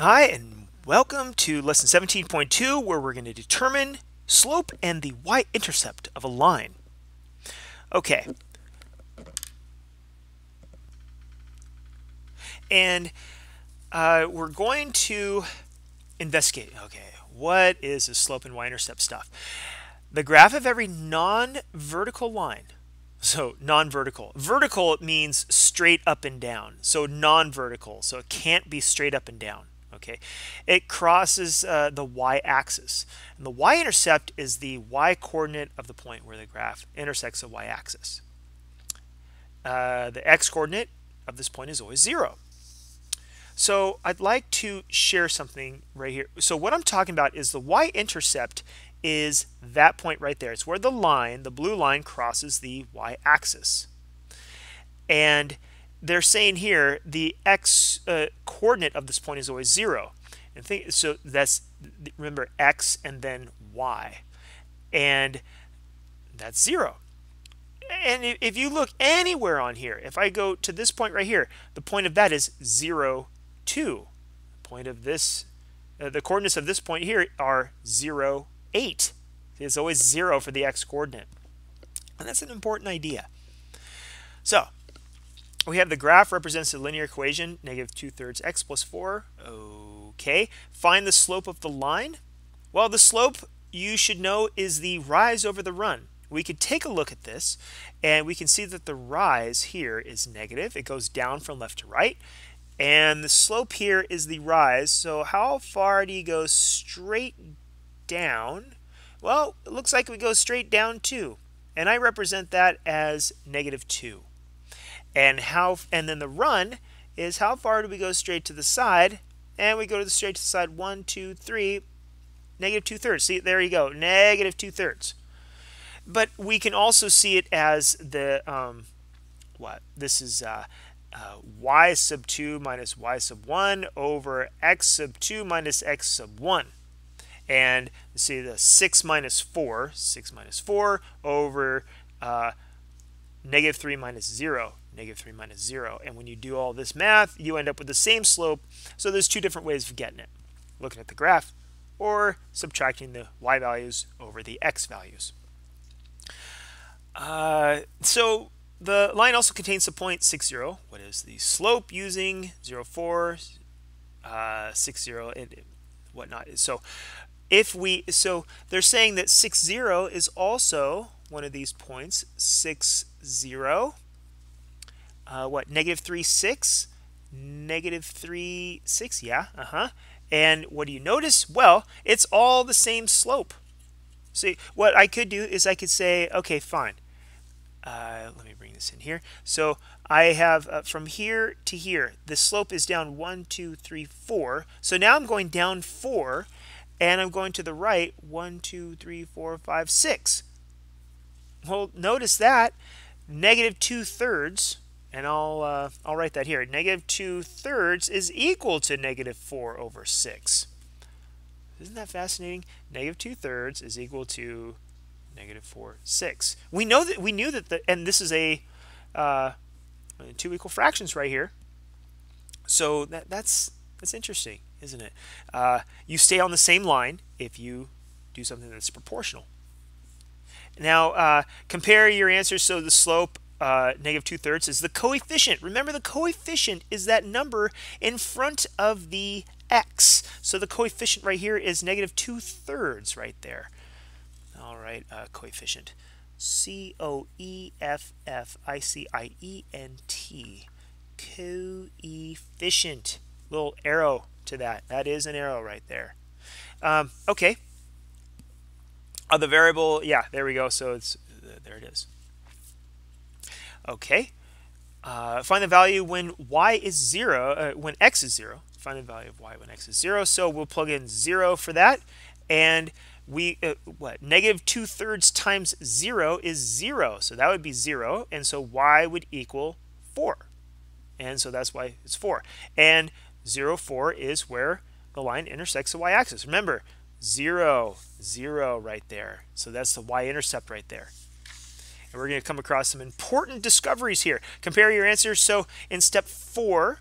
Hi, and welcome to lesson 17.2, where we're going to determine slope and the y-intercept of a line. Okay. And uh, we're going to investigate, okay, what is the slope and y-intercept stuff? The graph of every non-vertical line so non-vertical. Vertical means straight up and down. So non-vertical. So it can't be straight up and down okay? It crosses uh, the y-axis. And the y-intercept is the y-coordinate of the point where the graph intersects the y-axis. Uh, the x-coordinate of this point is always zero. So I'd like to share something right here. So what I'm talking about is the y-intercept is that point right there. It's where the line the blue line crosses the y-axis. And they're saying here the x uh, coordinate of this point is always zero. And think so that's remember x and then y, and that's zero. And if you look anywhere on here, if I go to this point right here, the point of that is zero, two. Point of this, uh, the coordinates of this point here are zero, eight. It's always zero for the x coordinate, and that's an important idea. So we have the graph represents the linear equation, negative 2 thirds x plus 4. Okay. Find the slope of the line. Well, the slope you should know is the rise over the run. We could take a look at this and we can see that the rise here is negative. It goes down from left to right. And the slope here is the rise. So how far do you go straight down? Well, it looks like we go straight down 2. And I represent that as negative 2 and how and then the run is how far do we go straight to the side? And we go to the straight to the side one two three negative two thirds see there you go negative two thirds but we can also see it as the um, what? This is uh, uh, y sub 2 minus y sub 1 over x sub 2 minus x sub 1 and see the 6 minus 4 6 minus 4 over uh, negative 3 minus 0 negative 3 minus 0. And when you do all this math, you end up with the same slope. So there's two different ways of getting it. Looking at the graph or subtracting the y values over the x values. Uh, so the line also contains the point 60. What is the slope using 0, 4, uh, 60, and whatnot. So if we, so they're saying that 60 is also one of these points, 60 uh, what, negative 3, 6? Negative 3, 6, yeah, uh-huh. And what do you notice? Well, it's all the same slope. See, what I could do is I could say, okay, fine. Uh, let me bring this in here. So I have uh, from here to here, the slope is down 1, 2, 3, 4. So now I'm going down 4, and I'm going to the right 1, 2, 3, 4, 5, 6. Well, notice that negative 2 thirds and I'll, uh, I'll write that here. Negative 2 thirds is equal to negative 4 over 6. Isn't that fascinating? Negative 2 thirds is equal to negative 4 6. We know that we knew that the and this is a uh, two equal fractions right here. So that that's that's interesting, isn't it? Uh, you stay on the same line if you do something that's proportional. Now uh, compare your answers. So the slope uh, negative 2 thirds is the coefficient. Remember the coefficient is that number in front of the x. So the coefficient right here is negative 2 thirds right there. All right, uh, coefficient. C-O-E-F-F-I-C-I-E-N-T. Coefficient. Little arrow to that. That is an arrow right there. Um, okay. Uh, the variable, yeah, there we go. So it's there it is. Okay. Uh, find the value when y is 0, uh, when x is 0. Find the value of y when x is 0. So we'll plug in 0 for that. And we, uh, what, negative 2 thirds times 0 is 0. So that would be 0. And so y would equal 4. And so that's why it's 4. And 0, 4 is where the line intersects the y-axis. Remember, 0, 0 right there. So that's the y-intercept right there. And we're going to come across some important discoveries here. Compare your answers. So in step four,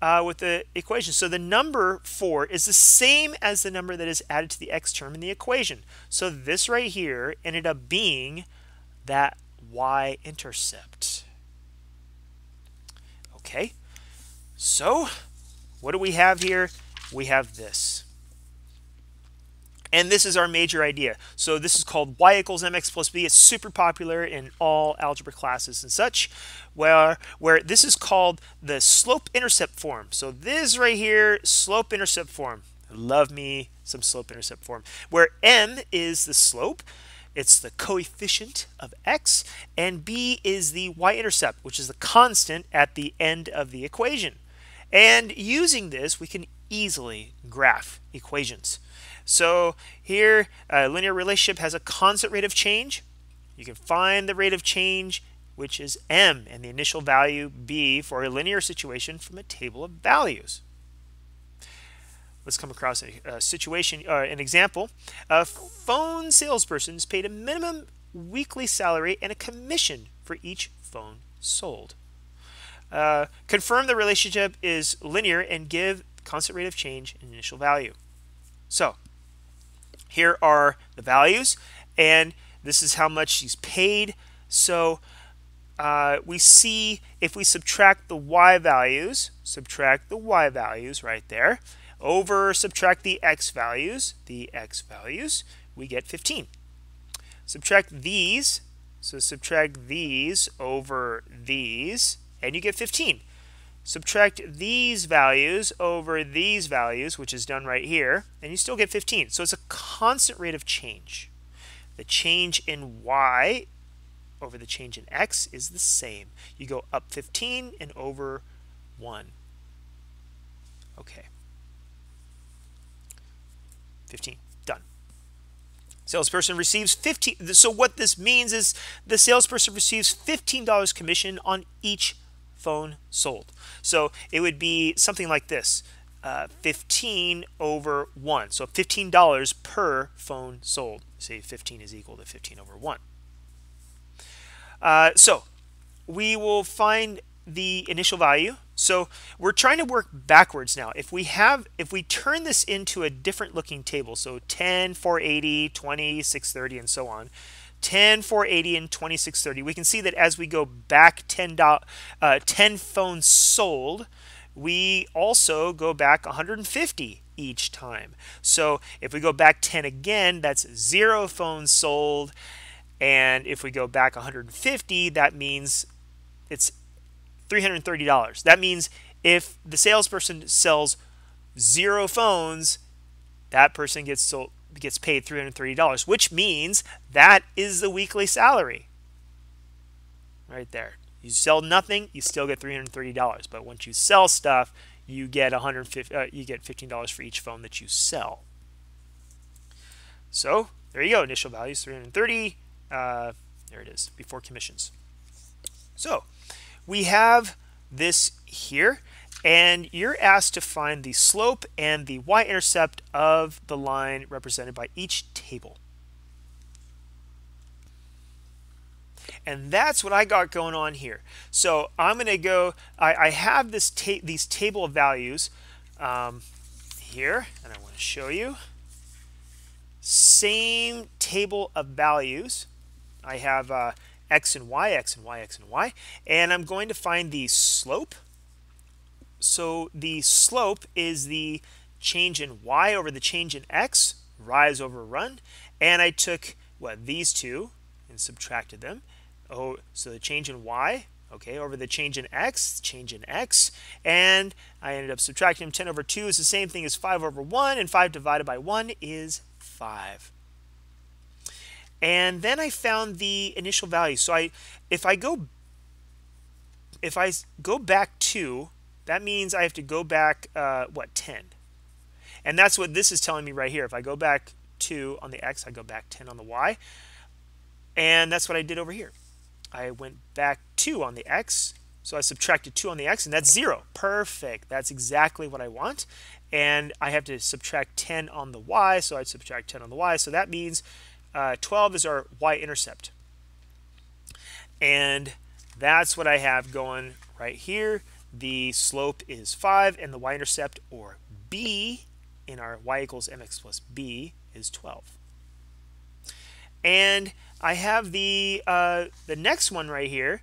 uh, with the equation. So the number 4 is the same as the number that is added to the x term in the equation. So this right here ended up being that y-intercept. Okay, so what do we have here? We have this. And this is our major idea. So this is called y equals mx plus b. It's super popular in all algebra classes and such, where, where this is called the slope-intercept form. So this right here, slope-intercept form. Love me some slope-intercept form, where m is the slope, it's the coefficient of x, and b is the y-intercept, which is the constant at the end of the equation. And using this, we can easily graph equations. So here, a linear relationship has a constant rate of change. You can find the rate of change, which is m, and the initial value b for a linear situation from a table of values. Let's come across a, a situation, uh, an example. A phone salesperson is paid a minimum weekly salary and a commission for each phone sold. Uh, confirm the relationship is linear and give constant rate of change and initial value. So here are the values, and this is how much she's paid. So uh, we see if we subtract the y values, subtract the y values right there, over subtract the x values, the x values, we get 15. Subtract these, so subtract these over these, and you get 15. Subtract these values over these values, which is done right here, and you still get 15. So it's a constant rate of change. The change in y over the change in x is the same. You go up 15 and over 1. Okay. 15. Done. Salesperson receives 15. So what this means is the salesperson receives $15 commission on each phone sold. So it would be something like this. Uh, 15 over 1. So $15 per phone sold. Say 15 is equal to 15 over 1. Uh, so we will find the initial value. So we're trying to work backwards now. If we have, if we turn this into a different looking table, so 10, 480, 20, 630, and so on, 10, 480, and 2630. We can see that as we go back 10, uh, 10 phones sold, we also go back 150 each time. So if we go back 10 again, that's zero phones sold. And if we go back 150, that means it's $330. That means if the salesperson sells zero phones, that person gets sold gets paid $330, which means that is the weekly salary. Right there. You sell nothing, you still get $330. But once you sell stuff, you get 150 uh, you get $15 for each phone that you sell. So, there you go. Initial value is 330. Uh, there it is, before commissions. So, we have this here and you're asked to find the slope and the y-intercept of the line represented by each table. And that's what I got going on here. So I'm going to go, I, I, have this ta these table of values um, here, and I want to show you. Same table of values. I have uh, x and y, x and y, x and y. And I'm going to find the slope so the slope is the change in y over the change in x, rise over run. And I took, what, these two and subtracted them. Oh, so the change in y, okay, over the change in x, change in x. And I ended up subtracting them. 10 over 2 is the same thing as 5 over 1. And 5 divided by 1 is 5. And then I found the initial value. So I, if I go, if I go back to that means I have to go back, uh, what, 10. And that's what this is telling me right here. If I go back 2 on the x, I go back 10 on the y. And that's what I did over here. I went back 2 on the x, so I subtracted 2 on the x, and that's 0. Perfect. That's exactly what I want. And I have to subtract 10 on the y, so I'd subtract 10 on the y. So that means uh, 12 is our y-intercept. And that's what I have going right here. The slope is 5 and the y-intercept, or b, in our y equals mx plus b, is 12. And I have the, uh, the next one right here,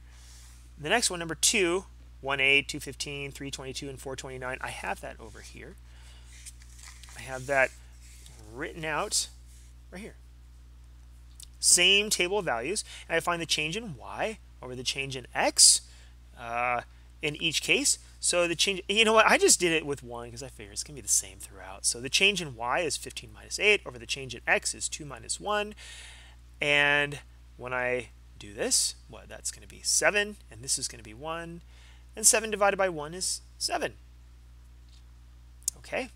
the next one, number 2, 1A, 215, 322, and 429. I have that over here. I have that written out right here. Same table of values. And I find the change in y over the change in x uh, in each case. So the change, you know what, I just did it with 1 because I figured it's going to be the same throughout. So the change in y is 15 minus 8 over the change in x is 2 minus 1. And when I do this, what, that's going to be 7, and this is going to be 1. And 7 divided by 1 is 7. Okay.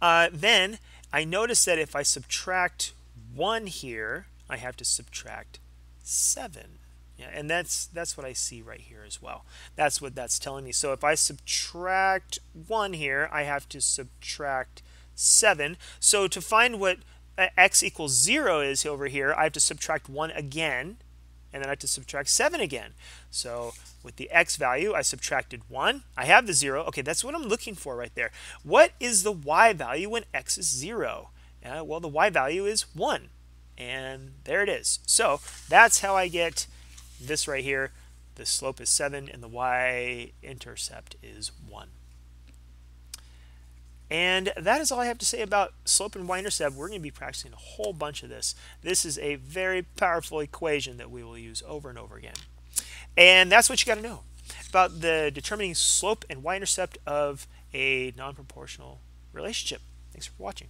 Uh, then I notice that if I subtract 1 here, I have to subtract 7. Yeah, and that's that's what I see right here as well. That's what that's telling me. So if I subtract 1 here, I have to subtract 7. So to find what x equals 0 is over here, I have to subtract 1 again, and then I have to subtract 7 again. So with the x value, I subtracted 1. I have the 0. Okay, that's what I'm looking for right there. What is the y value when x is 0? Uh, well, the y value is 1. And there it is. So that's how I get this right here, the slope is 7 and the y-intercept is 1. And that is all I have to say about slope and y-intercept. We're going to be practicing a whole bunch of this. This is a very powerful equation that we will use over and over again. And that's what you got to know about the determining slope and y-intercept of a non-proportional relationship. Thanks for watching.